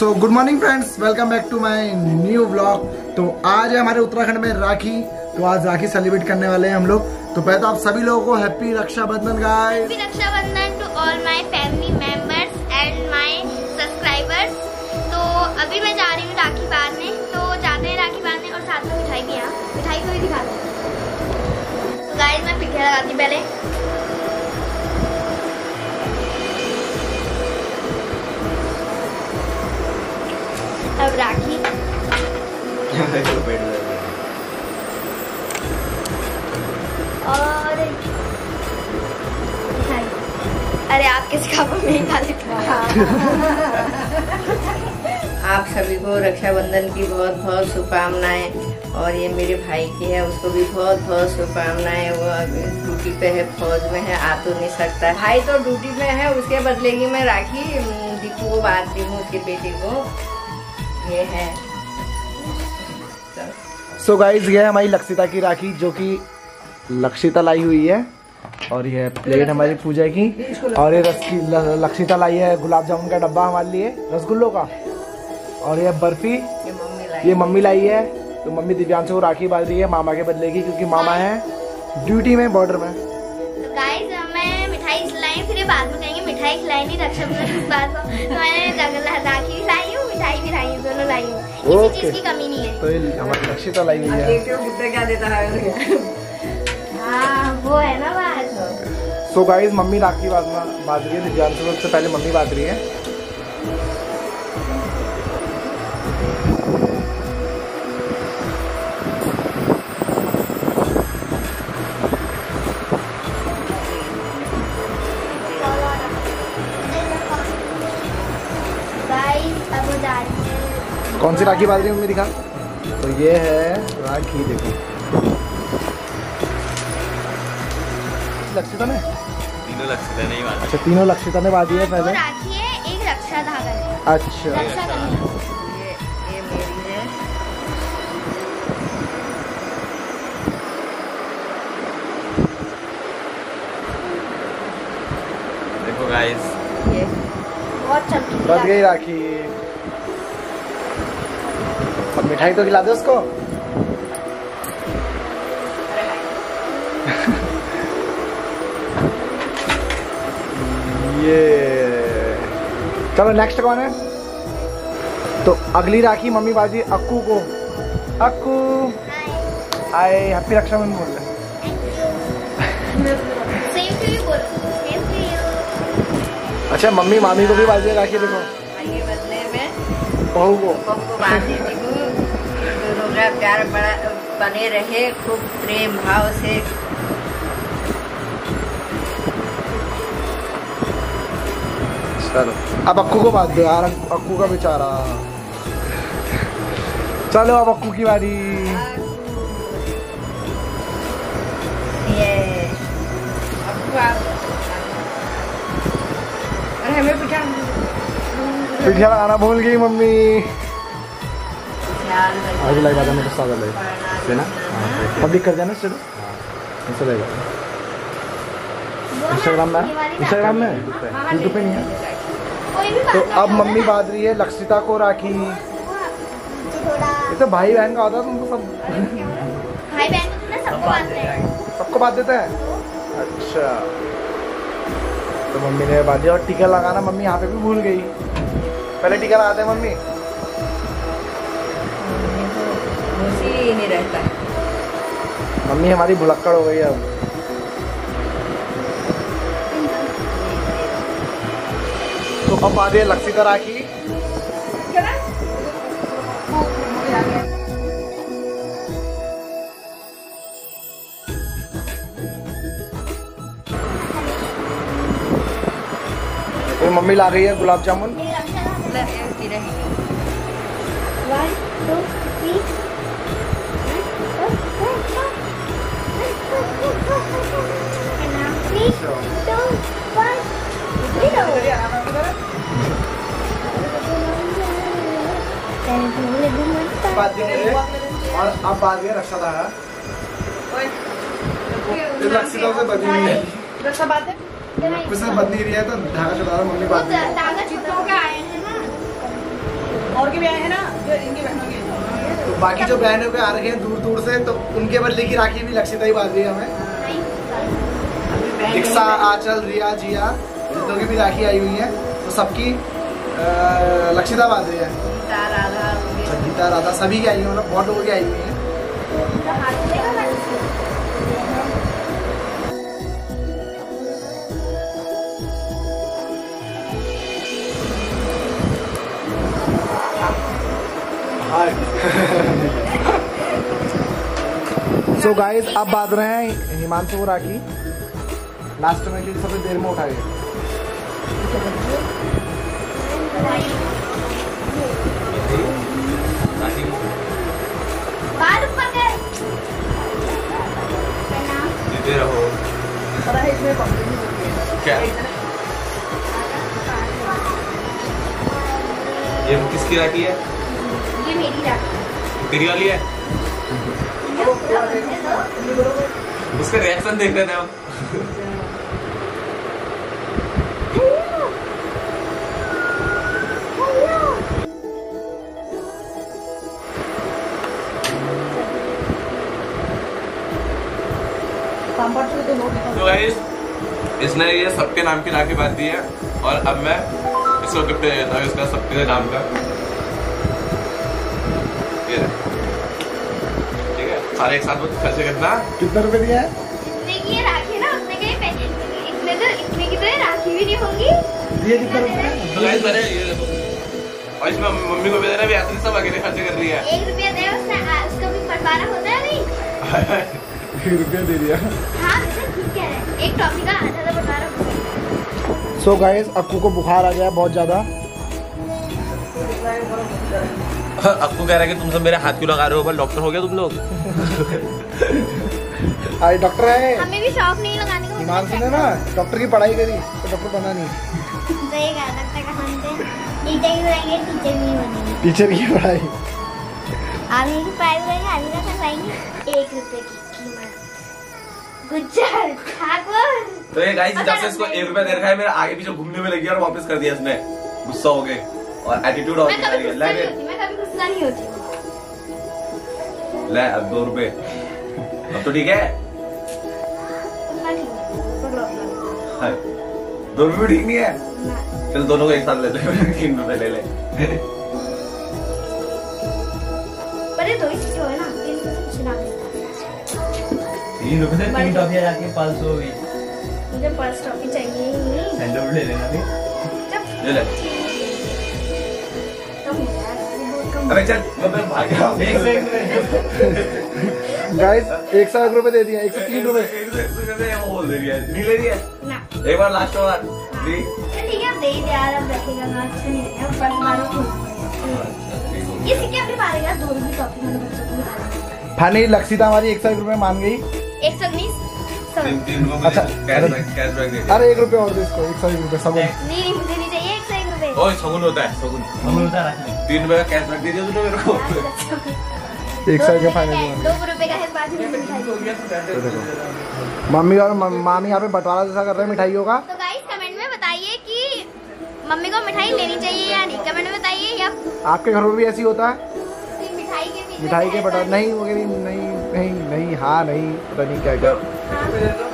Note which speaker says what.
Speaker 1: So good morning friends welcome back to my new vlog तो आज है हमारे उत्तराखंड में राखी। तो आज राखी सेलिब्रेट करने वाले हैं हम लोग। तो पहले तो आप सभी लोगों को happy Rakshabandhan guys
Speaker 2: Rakshabandhan to all my family members and my subscribers तो अभी मैं जा रही हूँ राखी बांधने। तो जाते हैं राखी बांधने और साथ में मिठाई भी यहाँ मिठाई को भी दिखा दो। तो गाइस मैं पिठिया लगाती पहले। आप
Speaker 3: सभी को रक्षाबंधन की बहुत बहुत शुभकामनाएँ और ये मेरे भाई की है, उसको भी बहुत बहुत शुभकामनाएँ। वो अभी ड्यूटी पे है, फौज में है, आ तो नहीं सकता। भाई तो ड्यूटी में है, उसके बदले की मैं राखी। दीपू को बांधती हूँ, उसके बेटे को। ये है।
Speaker 1: सो गाइस ये है हमारी लक्षिता की राखी, जो कि लक्षिता लाई हुई है। और ये प्लेट हमारी पूजा की। और ये रस ल- लक्षिता लाई है गुलाब जामुन का डब्बा हमारे लिए रसगुल्लों का। और ये बर्फ़ी
Speaker 3: ये मम्मी लाई
Speaker 1: ये मम्मी लाई है। तो मम्मी दिव्यांशु को राखी बाँध रही है मामा के बदले की क्योंकि मामा है ड्यूटी में बॉर्डर में।
Speaker 2: तो गाइस मैं मिठाई खिलाई फिर बाद में कहेंगे मिठाई खिलाई नहीं रक्षाबंधन बाद तो मैंने राखी भी लाई हूँ मिठाई भी लाई हूँ दोनों लाई हूँ। किसी चीज़ की कमी नहीं है।
Speaker 1: तो हमारी लक्षिता लाई हुई है।
Speaker 3: देखते हो कितना क्या देता है।
Speaker 2: हाँ वो है ना
Speaker 1: सो गाइस मम्मी राखी बांधना बाँध रही है दिव्यांशु को सबसे पहले मम्मी बाँध रही है। कौन सी राखी बाँध रही है मम्मी दिखा? तो ये है राखी देखो लक्षिता ने?
Speaker 4: तीनों लक्षिता नहीं
Speaker 1: अच्छा तीनों लक्षिता ने बांधी है पहले।
Speaker 2: राखी है एक रक्षा धागा है।
Speaker 1: अच्छा।
Speaker 2: रक्षा
Speaker 3: ये ये मेरी है
Speaker 4: देखो गाइस
Speaker 3: ये
Speaker 2: बहुत चमकी
Speaker 1: बच गई राखी। अब मिठाई तो खिला दे उसको। ये चलो नेक्स्ट कौन है? तो अगली राखी मम्मी बाजी अक्कू को। अक्कू। आए हैप्पी रक्षाबंधन बोल अच्छा मम्मी मामी को भी बाजी राखी, देखो। बहू का।
Speaker 3: प्यार बने रहे, खूब प्रेम भाव से।
Speaker 1: चलो अब अक्कू को बात दो यार अक्कू का बेचारा। चलो अब अक्कू की बारी। पिठिया लगाना भूल गई मम्मी।
Speaker 3: रखना।
Speaker 1: आगे लगा देना गुस्सा कर ले
Speaker 4: देना
Speaker 1: पब्लिक कर देना चलो ऐसा लगेगा इंस्टाग्राम में? इंस्टाग्राम में? यूट्यूब पे नहीं है? तो अब मम्मी बाँध रही है लक्षिता को राखी। ये तो भाई बहन का होता है तुमको सब
Speaker 2: भाई बहन सबको बांधते हैं।
Speaker 1: सबको बाँध देते हैं? अच्छा। तो मम्मी ने बाँध दिया और टीका लगाना मम्मी यहाँ पे भी भूल गई। पहले टीका लगाते हैं मम्मी।
Speaker 3: नहीं रहता।
Speaker 1: मम्मी हमारी भुलक्कड़ हो गई है अब अब बांधे है लक्षिता राखी ये मम्मी ला रही है गुलाब जामुन।
Speaker 2: ये
Speaker 1: बात करेंगे और अब बात है। रक्षा धागा ये से बनी हुई है।
Speaker 3: है
Speaker 1: रही है तो धागा छुड़ा मम्मी बात
Speaker 2: के हैं
Speaker 5: और के भी आए हैं ना जो इनकी बहनों के।
Speaker 1: तो बाकी जो बहनों पे आ रखे हैं दूर दूर से तो उनके बदले की राखी भी लक्षिता ही बाँध रही है हमें। दीक्षा आंचल रिया जिया जितनों की भी राखी आई हुई है तो सबकी लक्षिता बाँध रही है।
Speaker 3: उनके
Speaker 1: संगीता राधा सभी की आई हुई मतलब बहुत लोगों की आई हुई है। सो गाइस अब बाँध रहे हैं हिमांशु को। राखी लास्ट में क्योंकि सबसे देर में उठाए
Speaker 4: क्या? ये किसकी राखी है?
Speaker 2: ये मेरी राखी
Speaker 4: तेरी वाली है? उसका रिएक्शन देख रहे थे हम।
Speaker 5: तो नोट
Speaker 4: तो गाइस इसने ये सबके नाम की राखी बाँध दी है और अब मैं इसको गिफ्ट दे देता हूँ इसका सबके नाम का। ये। ठीक है? सारे एक साथ खर्चे करना।
Speaker 1: कितने रुपए दिया है?
Speaker 2: ये राखी है ना उतने के ही पैसे इतने तो इतने की तो ये राखी भी नहीं होगी।
Speaker 1: दिए कितने रुपए
Speaker 4: तो गाइस मैंने ये और इसमें मम्मी को भी देना भी ऐसे सब अकेले खर्चे कर रही है।
Speaker 2: एक रुपया दे उसका भी बंटवारा होता है नहीं?
Speaker 1: रुपया दे दिया
Speaker 2: हाँ हैं एक टॉफी का आधा तो
Speaker 1: सो गाइस अक्कू को बुखार आ गया है बहुत ज़्यादा।
Speaker 4: अक्कू कह रहा है कि तुम सब मेरे हाथ क्यों लगा रहे हो? बल डॉक्टर हो गया तुम लोग।
Speaker 1: आज डॉक्टर है
Speaker 2: हमें भी शौक नहीं लगाने का
Speaker 1: हिमांशु ने ना डॉक्टर की पढ़ाई करी तो डॉक्टर बना नहीं।
Speaker 2: सही कहा लगता है हम टीचर ही बनाएँगे टीचर नहीं बनेंगे
Speaker 1: टीचर की पढ़ाई।
Speaker 2: करेंगे करवाएँगे एक रुपए की कीमत। गुज्जर ठाकुर
Speaker 4: तो ये गाइस जब से इसको एक रुपया दे रखा है मेरा आगे पीछे घूमने में लगी और वापस कर दिया इसने। गुस्सा हो गए। और एटीट्यूड और
Speaker 2: मैं कभी
Speaker 4: दिखा रही है।
Speaker 2: गुस्सा नहीं
Speaker 4: ले
Speaker 2: होती मैं कभी गुस्सा नहीं होती।
Speaker 4: ले अब दो रुपए। अब तो ठीक है।
Speaker 2: ठीक है।
Speaker 4: हाँ। दो रुपए ठीक नहीं है। चल दोनों को एक साथ ले ले। तीन रुपए ले ले।
Speaker 2: दो ही हो ना तीन रुपए
Speaker 6: तीन रुपए से तीन टॉफियाँ जाके पाँच सौ हो गई।
Speaker 2: मुझे पर्स टॉफी चाहिए ही नहीं।
Speaker 6: सैंडल ले लेना भी
Speaker 4: ले ले।
Speaker 2: कम यार ये बहुत कम
Speaker 4: अबे चल मैं मैं भाग गया।
Speaker 6: एक से
Speaker 1: गाइस एक सौ एक रुपए दे दिया एक सौ तीन रुपए।
Speaker 4: एक सौ एक रुपए वो दे है नहीं ले रही है
Speaker 2: ना।
Speaker 4: एक बार लास्ट बार
Speaker 2: ठीक है दे ही दे यार अब रखेगा ना। अच्छा नहीं है अब मारो
Speaker 1: फाइनली लक्षिता हमारी एक सौ एक रुपए मान गई।
Speaker 2: एक सौ उन्नीस?
Speaker 1: अच्छा,
Speaker 4: कैश बैक कैश बैक दे
Speaker 1: अरे एक रुपए और दे इसको एक सौ एक रुपए सब
Speaker 2: नहीं मुझे नहीं चाहिए एक सौ एक रुपए।
Speaker 4: ओए सगुन होता है सगुन
Speaker 6: हम उल्टा रखने
Speaker 4: तीन रुपए का कैश बैक दे दिया तूने मेरे को।
Speaker 1: एक सौ एक फाइनल
Speaker 2: दो रुपए का है पाँच रुपए की
Speaker 1: मम्मी और मामी यहाँ पे बंटवारा जैसा कर रहे हैं मिठाइयों का
Speaker 2: तो गाइस कमेंट में बताइए कि मम्मी को मिठाई लेनी चाहिए या नहीं? कमेंट में बताइए या
Speaker 1: आपके घर में भी ऐसी होता है?
Speaker 2: मिठाई के पीछे
Speaker 1: मिठाई के बटा नहीं वगैरह नहीं नहीं नहीं हाँ नहीं पता नहीं क्या क्या
Speaker 2: हाँ।